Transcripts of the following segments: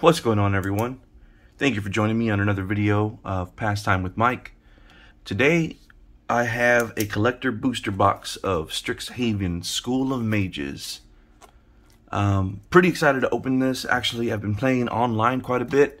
What's going on everyone? Thank you for joining me on another video of Pass Time with Mike. Today I have a collector booster box of Strixhaven School of Mages. Um, pretty excited to open this. Actually, I've been playing online quite a bit.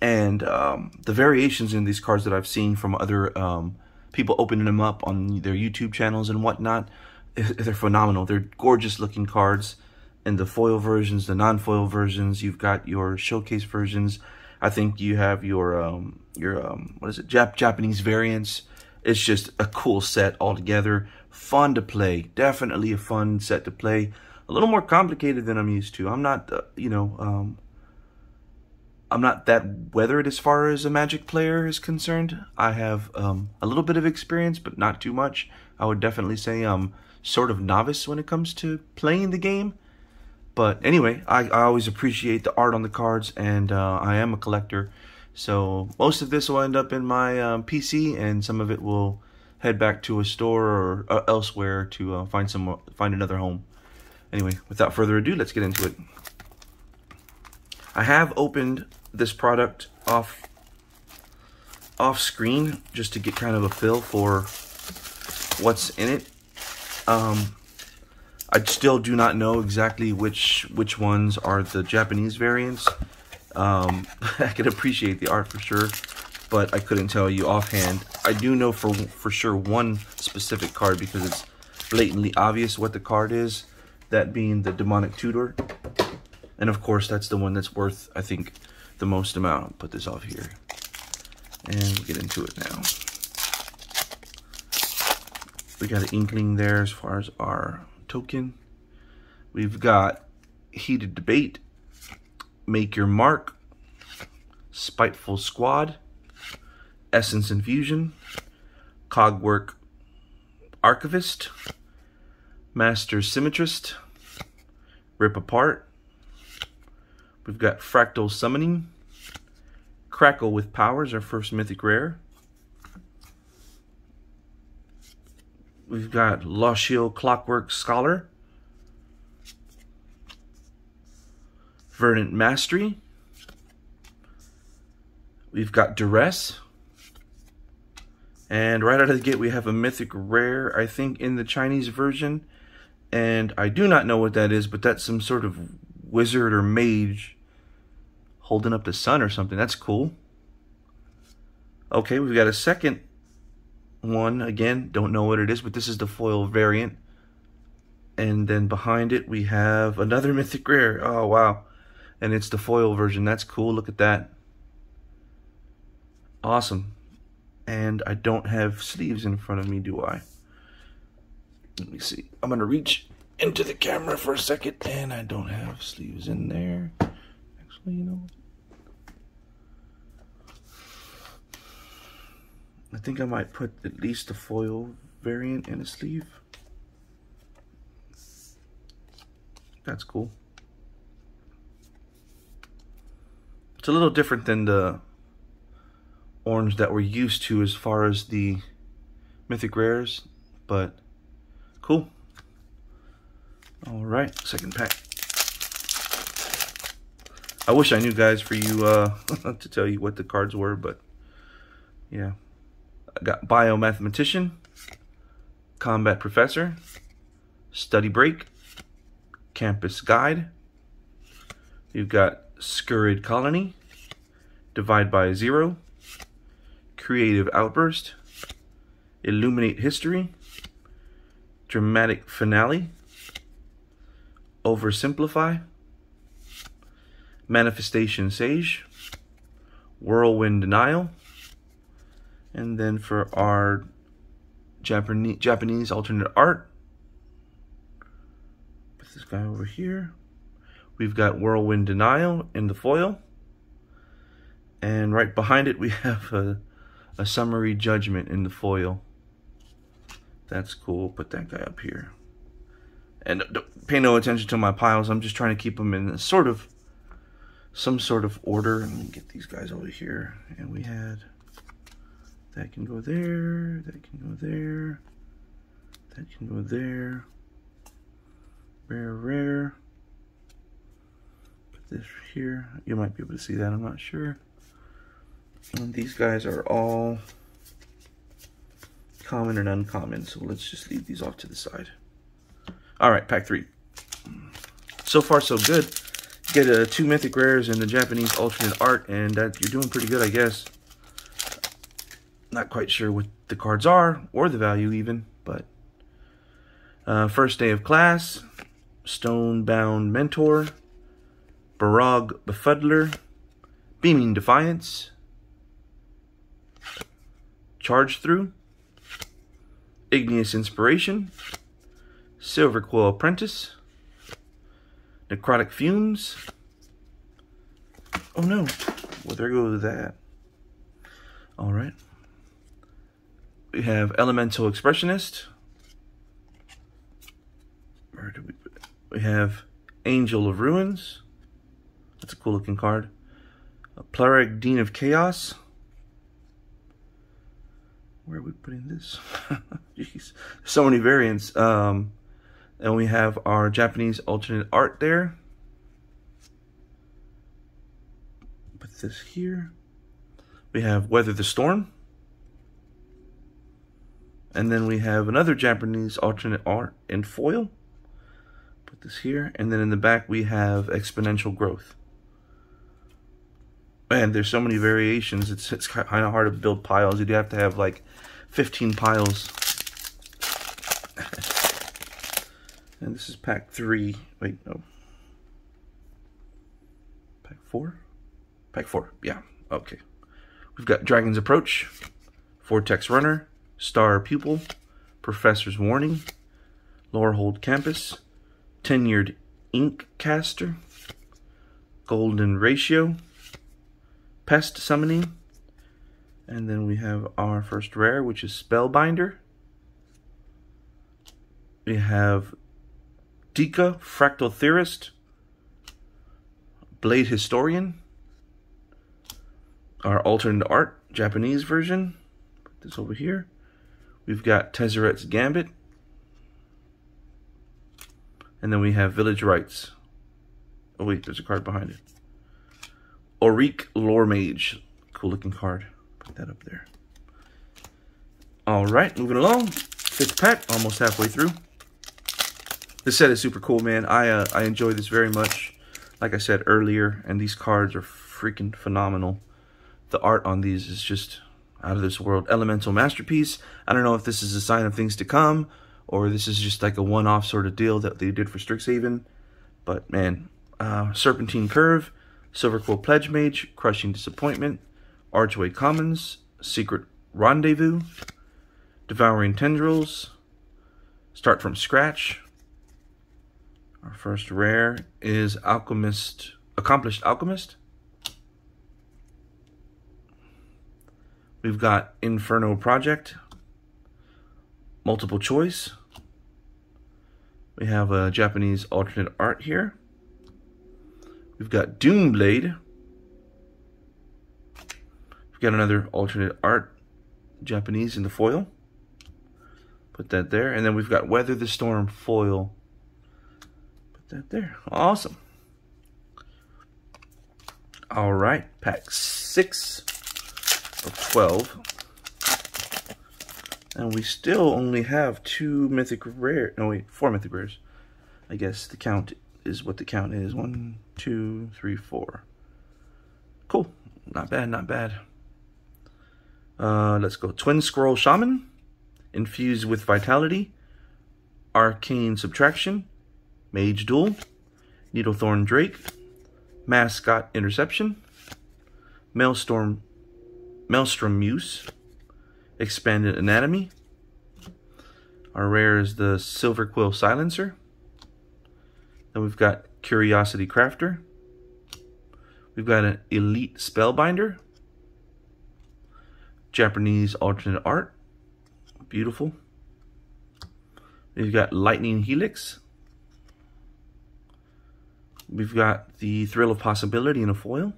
And um, the variations in these cards that I've seen from other um, people opening them up on their YouTube channels and whatnot, they're phenomenal. They're gorgeous looking cards and the foil versions, the non-foil versions. You've got your showcase versions. I think you have your um, your um, what is it? Jap Japanese variants. It's just a cool set altogether. Fun to play. Definitely a fun set to play. A little more complicated than I'm used to. I'm not, uh, you know, um, I'm not that weathered as far as a Magic player is concerned. I have um, a little bit of experience, but not too much. I would definitely say I'm sort of novice when it comes to playing the game. But anyway, I, I always appreciate the art on the cards, and uh, I am a collector. So most of this will end up in my um, PC, and some of it will head back to a store or uh, elsewhere to uh, find some find another home. Anyway, without further ado, let's get into it. I have opened this product off off screen just to get kind of a feel for what's in it. Um, I still do not know exactly which which ones are the Japanese variants. Um, I can appreciate the art for sure, but I couldn't tell you offhand. I do know for for sure one specific card because it's blatantly obvious what the card is, that being the Demonic Tutor. And of course, that's the one that's worth, I think, the most amount. I'll put this off here. And we'll get into it now. We got an inkling there as far as our token. We've got Heated Debate, Make Your Mark, Spiteful Squad, Essence Infusion, Cogwork Archivist, Master Symmetrist, Rip Apart. We've got Fractal Summoning, Crackle with Powers, our first mythic rare. We've got Losheel Clockwork Scholar. Verdant Mastery. We've got Duress. And right out of the gate, we have a Mythic Rare, I think, in the Chinese version. And I do not know what that is, but that's some sort of wizard or mage holding up the sun or something. That's cool. Okay, we've got a second one. Again, don't know what it is, but this is the foil variant. And then behind it, we have another Mythic Rare. Oh, wow. And it's the foil version. That's cool. Look at that. Awesome. And I don't have sleeves in front of me, do I? Let me see. I'm going to reach into the camera for a second. And I don't have sleeves in there. Actually, you know I think I might put at least the foil variant in a sleeve. That's cool. It's a little different than the orange that we're used to as far as the mythic rares, but cool. All right, second pack. I wish I knew, guys, for you uh, to tell you what the cards were, but yeah. I got Biomathematician, Combat Professor, Study Break, Campus Guide. You've got Scurrid Colony, Divide by Zero, Creative Outburst, Illuminate History, Dramatic Finale, Oversimplify, Manifestation Sage, Whirlwind Denial, and then for our Japanese, Japanese alternate art, put this guy over here. We've got Whirlwind Denial in the foil. And right behind it, we have a, a summary judgment in the foil. That's cool. Put that guy up here. And pay no attention to my piles. I'm just trying to keep them in sort of, some sort of order. Let me get these guys over here. And we had that can go there, that can go there, that can go there. Rare, rare. Put this here. You might be able to see that, I'm not sure. And these guys are all common and uncommon, so let's just leave these off to the side. All right, pack three. So far, so good. Get uh, two mythic rares and the Japanese alternate art, and uh, you're doing pretty good, I guess. Not quite sure what the cards are, or the value even, but... Uh, first day of class, Stonebound Mentor, Burrog Befuddler, Beaming Defiance, Charge Through, Igneous Inspiration, Silverquill Apprentice, Necrotic Fumes. Oh no, well there goes that. All right. We have Elemental Expressionist. Where do we? We have Angel of Ruins. That's a cool looking card. A Plargg Dean of Chaos. Where are we putting this? Jeez. So many variants. Um, and we have our Japanese alternate art there. Put this here. We have Weather the Storm. And then we have another Japanese alternate art in foil. Put this here. And then in the back we have Exponential Growth man, there's so many variations. It's it's kind of hard to build piles. You'd have to have like 15 piles. and this is pack three. Wait, no. Pack four? Pack four, yeah, okay. We've got Dragon's Approach, Vortex Runner, Star Pupil, Professor's Warning, Lorehold Campus, Tenured Ink Caster, Golden Ratio, Pest Summoning. And then we have our first rare, which is Spellbinder. We have Dika, Fractal Theorist. Blade Historian. Our alternate art, Japanese version. Put this over here. We've got Tezzeret's Gambit. And then we have Village Rites. Oh wait, there's a card behind it. Oriq Lore Mage. Cool looking card. Put that up there. All right, moving along. Fifth pack, almost halfway through. This set is super cool, man. I uh, I enjoy this very much. Like I said earlier, and these cards are freaking phenomenal. The art on these is just out of this world. Elemental Masterpiece. I don't know if this is a sign of things to come, or this is just like a one-off sort of deal that they did for Strixhaven. But man, uh, Serpentine Curve, Silverquill Pledge Mage, Crushing Disappointment, Archway Commons, Secret Rendezvous, Devouring Tendrils, Start from Scratch. Our first rare is Alchemist, Accomplished Alchemist. We've got Inferno Project, Multiple Choice. We have a Japanese alternate art here. We've got Doomblade. We've got another alternate art, Japanese in the foil. Put that there. And then we've got Weather the Storm foil. Put that there. Awesome. All right, pack six of 12. And we still only have two mythic rare. No, wait, four mythic rares. I guess the count is what the count is. One, two, three, four. Cool. Not bad, not bad. Uh, let's go. Twin Scroll Shaman. Infused with Vitality. Arcane Subtraction. Mage Duel. Needlethorn Drake. Mascot Interception. Maelstrom, Maelstrom Muse. Expanded Anatomy. Our rare is the Silverquill Silencer. Then we've got Curiosity Crafter. We've got an Elite Spellbinder. Japanese alternate art. Beautiful. We've got Lightning Helix. We've got the Thrill of Possibility in a foil.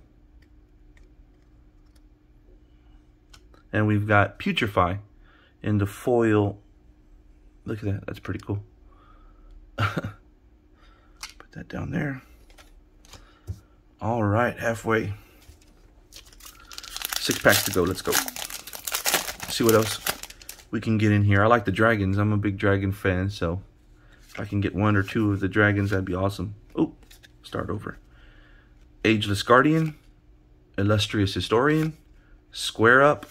And we've got Putrefy in the foil. Look at that. That's pretty cool. Put that down there. All right, halfway. Six packs to go. Let's go. see what else we can get in here. I like the dragons. I'm a big dragon fan, so if I can get one or two of the dragons, that'd be awesome. Oh, start over. Ageless Guardian, Illustrious Historian, Square Up,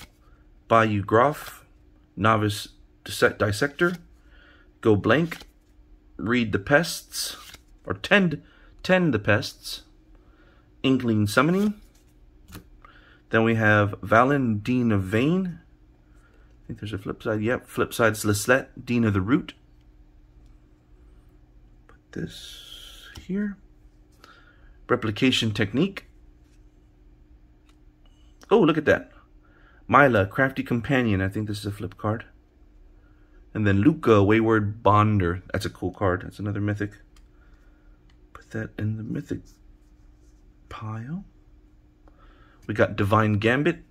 Bayou Groff, Novice Dissector, Go Blank, Read the Pests, or Tend, tend the Pests, Inkling Summoning. Then we have Valen, Dean of Vein. I think there's a flip side. Yep, flip side's Lislet, Dean of the Root. Put this here. Replication Technique. Oh, look at that. Mila, Crafty Companion. I think this is a flip card. And then Lukka, Wayward Bonder. That's a cool card. That's another mythic. Put that in the mythic pile. We got Divine Gambit.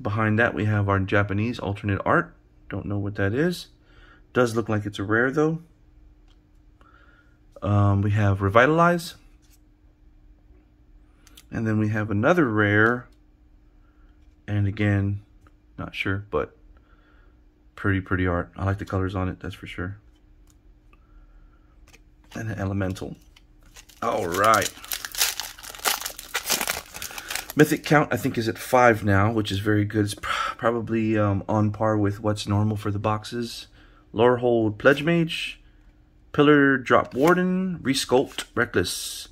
Behind that, we have our Japanese alternate art. Don't know what that is. Does look like it's a rare, though. Um, we have Revitalize. And then we have another rare. And again, not sure, but pretty, pretty art. I like the colors on it, that's for sure. And an elemental. All right. Mythic count, I think, is at five now, which is very good. It's pr probably um, on par with what's normal for the boxes. Lorehold Pledge Mage, Pillar Drop Warden, Resculpt Reckless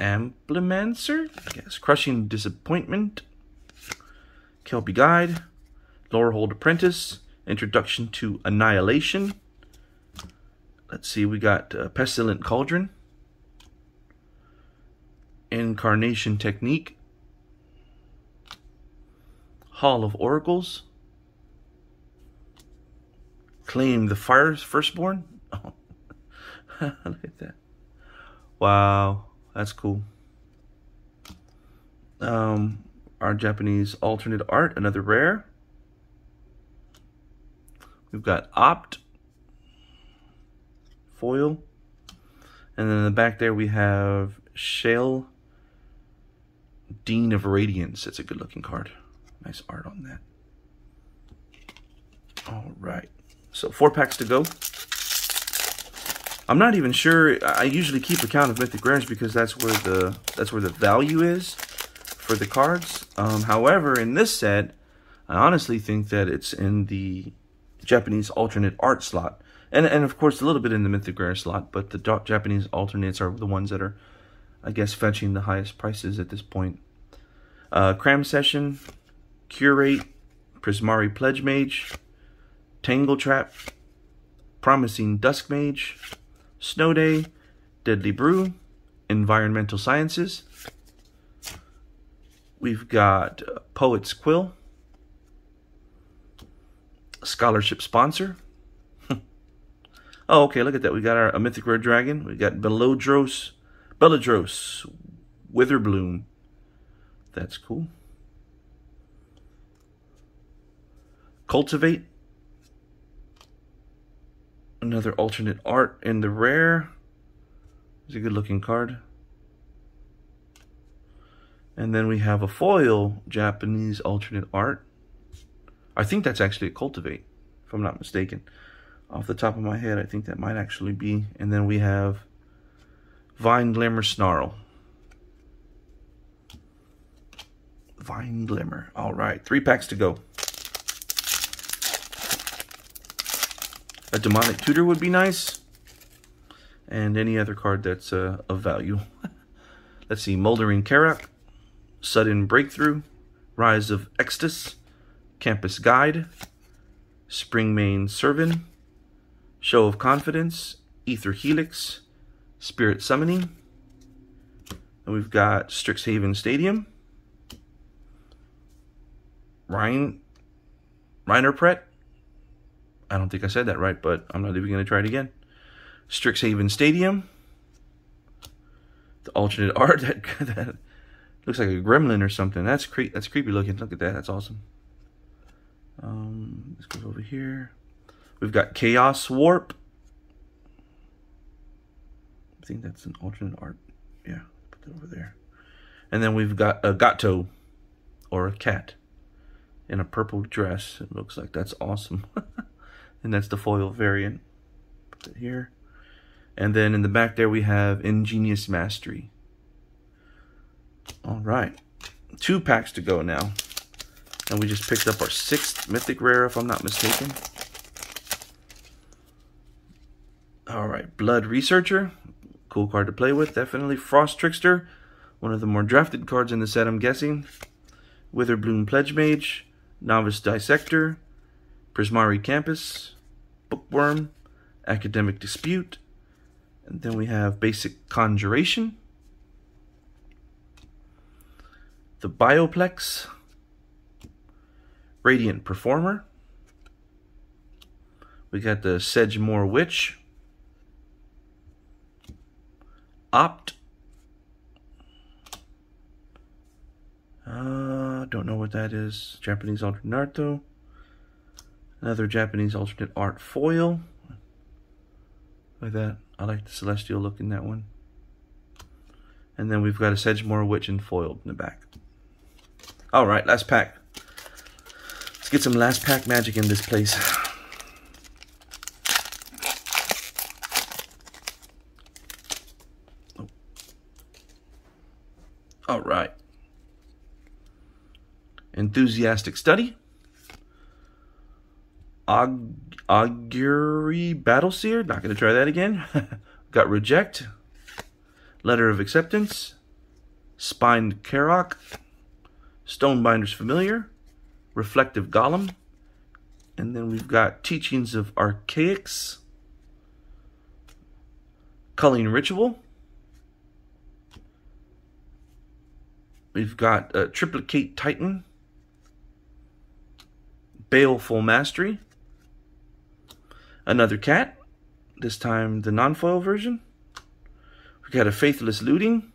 Amplimancer, guess, Crushing Disappointment, Kelpie Guide, Lorehold Apprentice, Introduction to Annihilation. Let's see, we got uh, Pestilent Cauldron, Incarnation Technique, Hall of Oracles, Claim the Fire's Firstborn. Look at that. Wow, that's cool. Um, our Japanese alternate art, another rare. We've got Opt, foil, and then in the back there we have Shaile Dean of Radiance. It's a good looking card. Nice art on that. All right. So four packs to go. I'm not even sure. I usually keep account of mythic rares because that's where the that's where the value is for the cards. Um, however, in this set, I honestly think that it's in the Japanese alternate art slot. And, and of course, a little bit in the mythic rare slot, but the Japanese alternates are the ones that are, I guess, fetching the highest prices at this point. Uh, Cram Session, Curate, Prismari Pledge Mage, Tangle Trap, Promising Dusk Mage, Snow Day, Deadly Brew, Environmental Sciences. We've got Poet's Quill, Scholarship Sponsor. oh, okay, look at that. We got our a Mythic Rare Dragon. We got Beledros, Beledros, Witherbloom, that's cool. Cultivate. Another alternate art in the rare. It's a good looking card. And then we have a foil Japanese alternate art. I think that's actually a Cultivate, if I'm not mistaken. Off the top of my head, I think that might actually be. And then we have Vine Glimmer Snarl. Vine Glimmer. All right, three packs to go. A Demonic Tutor would be nice. And any other card that's uh, of value. Let's see, Moldering Karok, Sudden Breakthrough, Rise of Extus, Campus Guide, Springmane Servant, Show of Confidence, Ether Helix, Spirit Summoning. And we've got Strixhaven Stadium, Ryan Pret. I don't think I said that right, but I'm not even going to try it again. Strixhaven Stadium. The alternate art that, that looks like a gremlin or something. That's cre that's creepy looking. Look at that. That's awesome. Um, let's go over here. We've got Chaos Warp. I think that's an alternate art. Yeah, put that over there. And then we've got a gato, or a cat, in a purple dress. It looks like that's awesome. and that's the foil variant. Put it here. And then in the back there we have Ingenious Mastery. All right, two packs to go now. And we just picked up our sixth Mythic Rare, if I'm not mistaken. All right, Blood Researcher. Cool card to play with, definitely. Frost Trickster, one of the more drafted cards in the set, I'm guessing. Witherbloom Pledge Mage, Novice Dissector, Prismari Campus, Bookwurm, Academic Dispute, and then we have Basic Conjuration, the Bioplex, Radiant Performer, we got the Sedgemoor Witch, Opt, uh, don't know what that is, Japanese Alternate another Japanese alternate art foil, like that. I like the celestial look in that one. And then we've got a Sedgemoor Witch and foiled in the back. All right, last pack. Let's get some last pack magic in this place. All right. Enthusiastic study. Og Augury Battleseer. Not going to try that again. Got Reject. Letter of Acceptance. Spined Karok. Stonebinder's Familiar. Reflective Golem. And then we've got Teachings of Archaics. Culling Ritual. We've got uh, Triplicate Titan. Baleful Mastery. Another cat, this time the non-foil version. We got a Faithless Looting.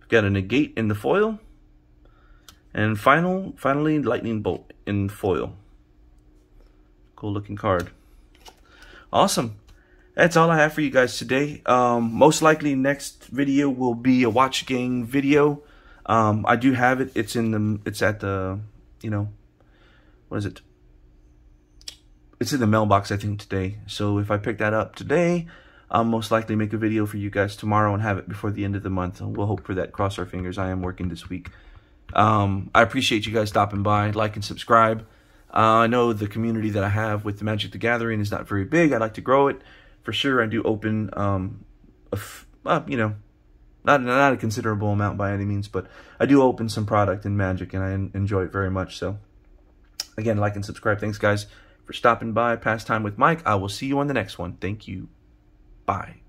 We've got a Negate in the foil. And final, finally, Lightning Bolt in foil. Cool looking card. Awesome. That's all I have for you guys today. Um, most likely next video will be a watch gang video. Um, I do have it. It's in the, it's at the, you know, what is it? It's in the mailbox, I think, today. So if I pick that up today, I'll most likely make a video for you guys tomorrow and have it before the end of the month. We'll hope for that. Cross our fingers. I am working this week. Um, I appreciate you guys stopping by. Like and subscribe. Uh, I know the community that I have with the Magic the Gathering is not very big. I'd like to grow it. For sure, I do open, um, uh, you know, not, not a considerable amount by any means, but I do open some product in Magic, and I enjoy it very much. So Again, like and subscribe. Thanks, guys, for stopping by. Pass Time with Mike. I will see you on the next one. Thank you. Bye.